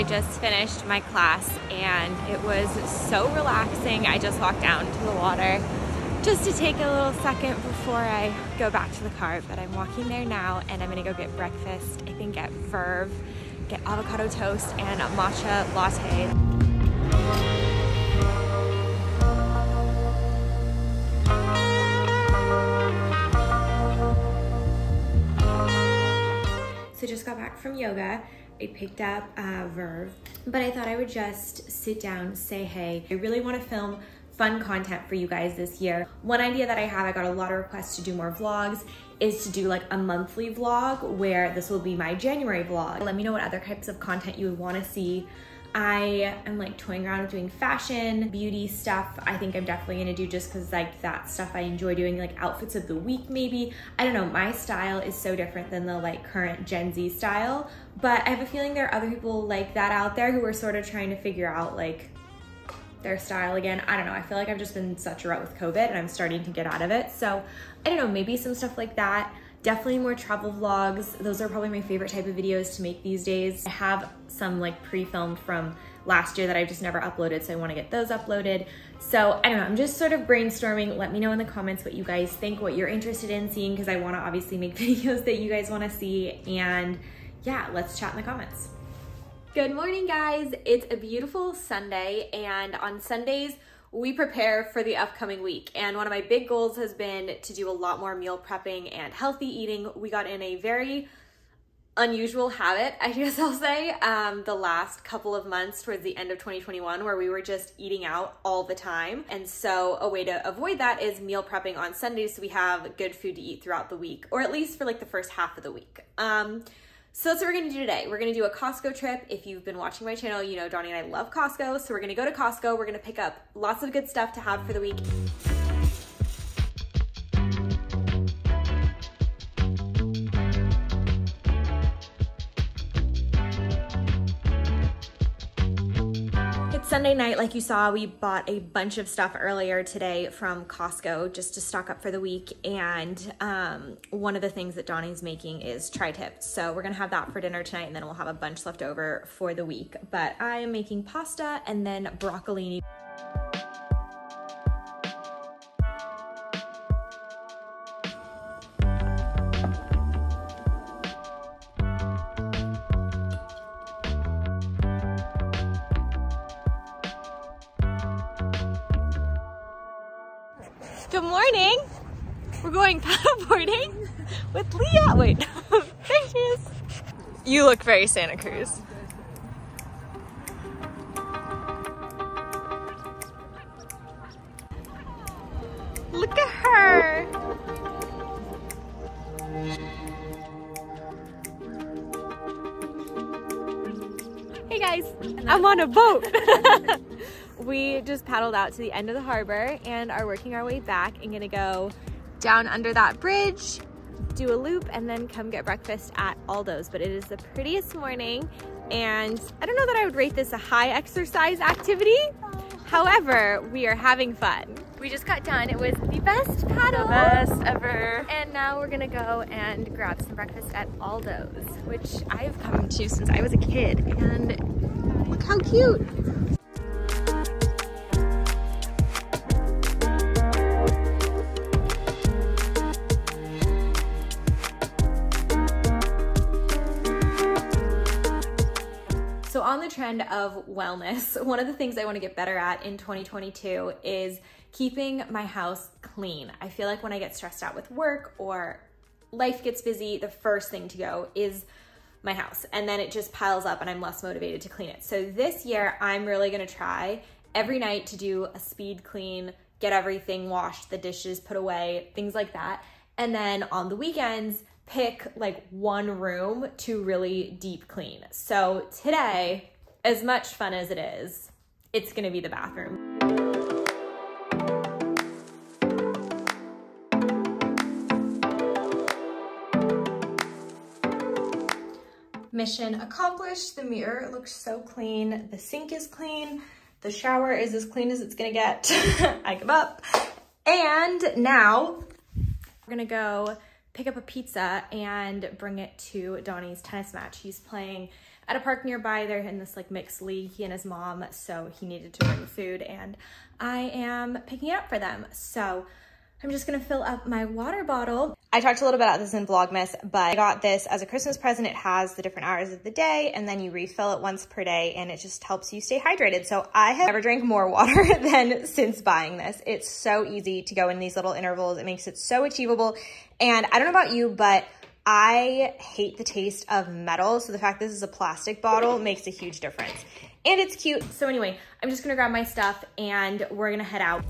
I just finished my class and it was so relaxing. I just walked down to the water just to take a little second before I go back to the car. But I'm walking there now and I'm gonna go get breakfast. I think at Verve, get avocado toast and a matcha latte. Just got back from yoga I picked up uh, Verve, but I thought I would just sit down, say hey. I really wanna film fun content for you guys this year. One idea that I have, I got a lot of requests to do more vlogs, is to do like a monthly vlog where this will be my January vlog. Let me know what other types of content you would wanna see I am like toying around with doing fashion, beauty stuff. I think I'm definitely gonna do just cause like that stuff I enjoy doing, like outfits of the week maybe. I don't know, my style is so different than the like current Gen Z style, but I have a feeling there are other people like that out there who are sort of trying to figure out like their style again. I don't know, I feel like I've just been such a rut with COVID and I'm starting to get out of it. So I don't know, maybe some stuff like that. Definitely more travel vlogs. Those are probably my favorite type of videos to make these days. I have some like pre-filmed from last year that I've just never uploaded, so I wanna get those uploaded. So I don't know, I'm just sort of brainstorming. Let me know in the comments what you guys think, what you're interested in seeing, because I wanna obviously make videos that you guys wanna see. And yeah, let's chat in the comments. Good morning, guys. It's a beautiful Sunday, and on Sundays, we prepare for the upcoming week. And one of my big goals has been to do a lot more meal prepping and healthy eating. We got in a very unusual habit, I guess I'll say, um, the last couple of months towards the end of 2021 where we were just eating out all the time. And so a way to avoid that is meal prepping on Sundays so we have good food to eat throughout the week, or at least for like the first half of the week. Um, so that's what we're gonna do today. We're gonna do a Costco trip. If you've been watching my channel, you know Donnie and I love Costco. So we're gonna go to Costco. We're gonna pick up lots of good stuff to have for the week. Sunday night, like you saw, we bought a bunch of stuff earlier today from Costco just to stock up for the week. And um, one of the things that Donnie's making is tri-tips. So we're gonna have that for dinner tonight and then we'll have a bunch left over for the week. But I am making pasta and then broccolini. Good morning. We're going paddleboarding with Leah. Wait, there she is. You look very Santa Cruz. Look at her. Hey guys, I'm on a boat. we just paddled out to the end of the harbor and are working our way back and gonna go down under that bridge, do a loop, and then come get breakfast at Aldo's. But it is the prettiest morning and I don't know that I would rate this a high exercise activity. However, we are having fun. We just got done. It was the best paddle. The best ever. And now we're gonna go and grab some breakfast at Aldo's, which I've come to since I was a kid. And look how cute. Trend of wellness, one of the things I want to get better at in 2022 is keeping my house clean. I feel like when I get stressed out with work or life gets busy, the first thing to go is my house. And then it just piles up and I'm less motivated to clean it. So this year, I'm really gonna try every night to do a speed clean, get everything washed, the dishes put away, things like that. And then on the weekends, pick like one room to really deep clean. So today, as much fun as it is, it's gonna be the bathroom. Mission accomplished. The mirror looks so clean. The sink is clean. The shower is as clean as it's gonna get. I give up. And now we're gonna go pick up a pizza and bring it to Donnie's tennis match. He's playing at a park nearby. They're in this like mixed league, he and his mom, so he needed to bring food and I am picking it up for them. So I'm just gonna fill up my water bottle. I talked a little bit about this in Vlogmas, but I got this as a Christmas present. It has the different hours of the day and then you refill it once per day and it just helps you stay hydrated. So I have never drank more water than since buying this. It's so easy to go in these little intervals. It makes it so achievable. And I don't know about you, but I hate the taste of metal. So the fact this is a plastic bottle makes a huge difference. And it's cute. So anyway, I'm just gonna grab my stuff and we're gonna head out.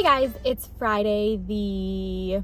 Hey guys, it's Friday the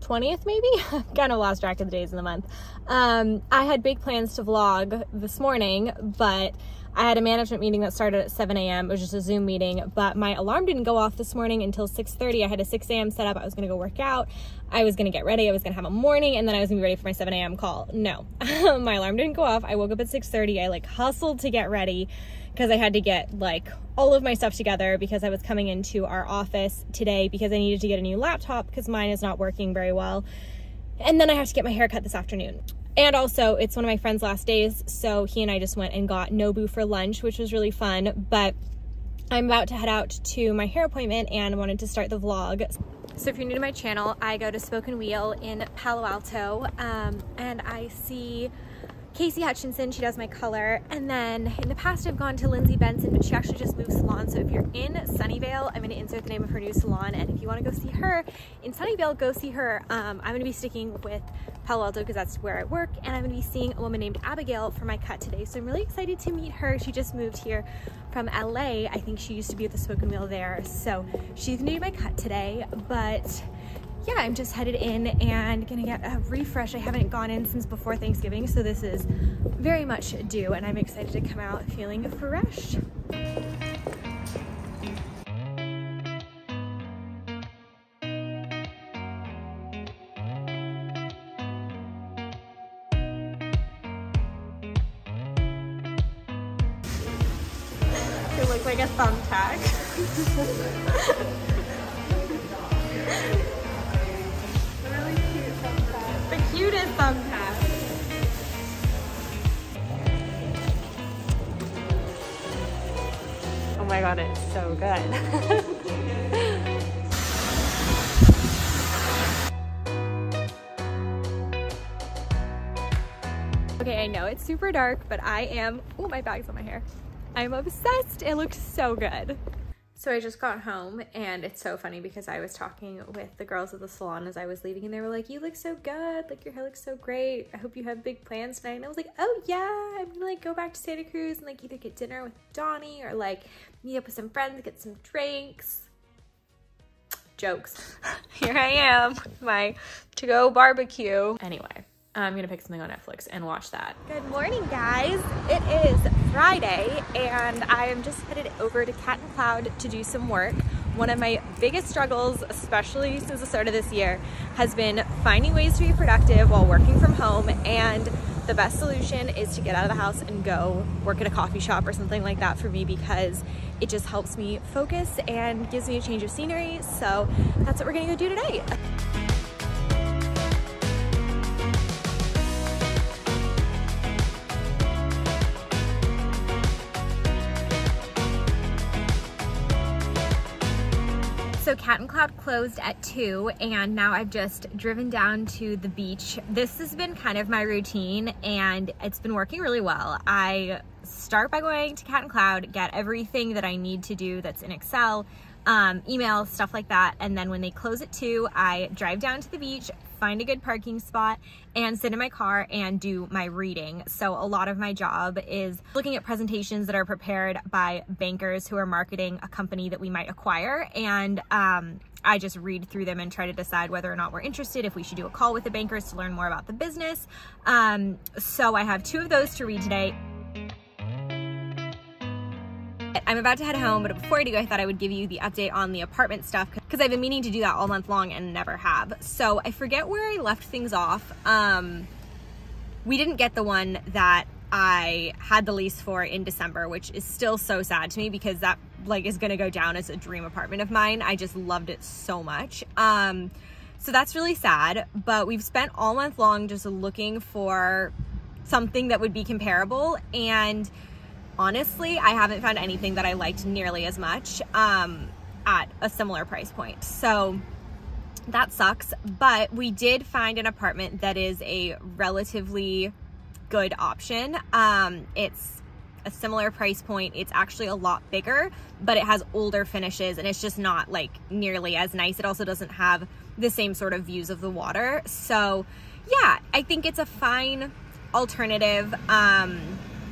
20th maybe? kind of lost track of the days in the month. Um, I had big plans to vlog this morning, but I had a management meeting that started at 7 a.m. It was just a Zoom meeting, but my alarm didn't go off this morning until 6.30. I had a 6 a.m. set up. I was gonna go work out. I was gonna get ready. I was gonna have a morning and then I was gonna be ready for my 7 a.m. call. No, my alarm didn't go off. I woke up at 6.30. I like hustled to get ready because I had to get like all of my stuff together because I was coming into our office today because I needed to get a new laptop because mine is not working very well. And then I have to get my hair cut this afternoon. And also, it's one of my friend's last days, so he and I just went and got Nobu for lunch, which was really fun. But I'm about to head out to my hair appointment and wanted to start the vlog. So if you're new to my channel, I go to Spoken Wheel in Palo Alto, um, and I see Casey Hutchinson, she does my color. And then in the past, I've gone to Lindsay Benson, but she actually just moved salon. So if you're in Sunnyvale, I'm gonna insert the name of her new salon. And if you wanna go see her in Sunnyvale, go see her. Um, I'm gonna be sticking with Palo Alto because that's where I work. And I'm gonna be seeing a woman named Abigail for my cut today. So I'm really excited to meet her. She just moved here from LA. I think she used to be at the Spoken Wheel there. So she's gonna do my cut today, but yeah, I'm just headed in and gonna get a refresh. I haven't gone in since before Thanksgiving, so this is very much due, and I'm excited to come out feeling fresh. You look like a thumbtack. The cutest thumbtack. Oh my god, it's so good. okay, I know it's super dark, but I am, oh, my bag's on my hair. I'm obsessed. It looks so good. So I just got home and it's so funny because I was talking with the girls at the salon as I was leaving and they were like, you look so good. Like your hair looks so great. I hope you have big plans tonight. And I was like, oh yeah, I'm gonna like go back to Santa Cruz and like either get dinner with Donnie or like meet up with some friends, get some drinks. Jokes. Here I am, my to-go barbecue. Anyway, I'm gonna pick something on Netflix and watch that. Good morning, guys. It is Friday, and I am just headed over to Cat and Cloud to do some work. One of my biggest struggles, especially since the start of this year, has been finding ways to be productive while working from home and the best solution is to get out of the house and go work at a coffee shop or something like that for me because it just helps me focus and gives me a change of scenery. So that's what we're gonna go do today. So Cat and Cloud closed at 2 and now I've just driven down to the beach. This has been kind of my routine and it's been working really well. I start by going to Cat and Cloud, get everything that I need to do that's in Excel, um, email, stuff like that. And then when they close at two, I drive down to the beach, find a good parking spot and sit in my car and do my reading. So a lot of my job is looking at presentations that are prepared by bankers who are marketing a company that we might acquire. And um, I just read through them and try to decide whether or not we're interested, if we should do a call with the bankers to learn more about the business. Um, so I have two of those to read today. I'm about to head home, but before I do, I thought I would give you the update on the apartment stuff because I've been meaning to do that all month long and never have. So I forget where I left things off. Um, we didn't get the one that I had the lease for in December, which is still so sad to me because that like is gonna go down as a dream apartment of mine. I just loved it so much. Um, so that's really sad, but we've spent all month long just looking for something that would be comparable and honestly, I haven't found anything that I liked nearly as much um, at a similar price point. So that sucks, but we did find an apartment that is a relatively good option. Um, it's a similar price point. It's actually a lot bigger, but it has older finishes and it's just not like nearly as nice. It also doesn't have the same sort of views of the water. So yeah, I think it's a fine alternative. Um,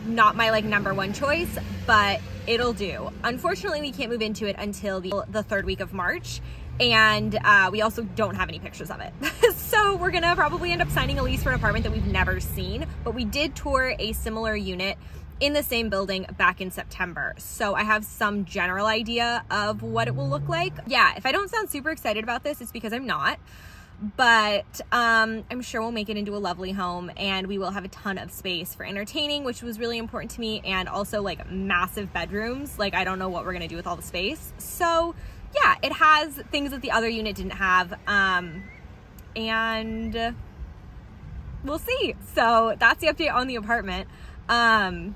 not my like number one choice, but it'll do. Unfortunately, we can't move into it until the, the third week of March and uh, we also don't have any pictures of it. so we're gonna probably end up signing a lease for an apartment that we've never seen, but we did tour a similar unit in the same building back in September. So I have some general idea of what it will look like. Yeah, if I don't sound super excited about this, it's because I'm not but um, I'm sure we'll make it into a lovely home and we will have a ton of space for entertaining, which was really important to me, and also like massive bedrooms. Like, I don't know what we're gonna do with all the space. So, yeah, it has things that the other unit didn't have, um, and we'll see. So, that's the update on the apartment. Um,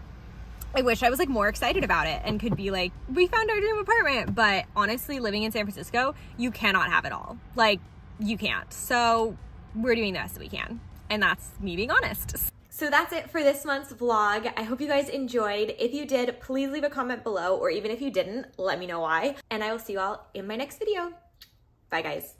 I wish I was like more excited about it and could be like, we found our dream apartment. But honestly, living in San Francisco, you cannot have it all. Like, you can't. So we're doing the best that we can. And that's me being honest. So that's it for this month's vlog. I hope you guys enjoyed. If you did, please leave a comment below, or even if you didn't, let me know why. And I will see you all in my next video. Bye guys.